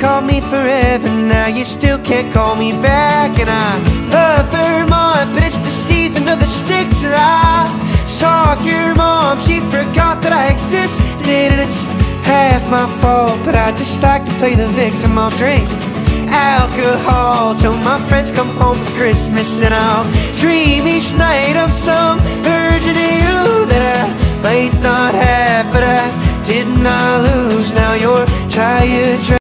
called me forever, now you still can't call me back. And I love Vermont, but it's the season of the sticks. And I saw your mom, she forgot that I existed, and it's half my fault. But I just like to play the victim. I'll drink alcohol till my friends come home for Christmas, and I'll dream each night of some virgin you that I might not have, but I did not lose. Now you're tired.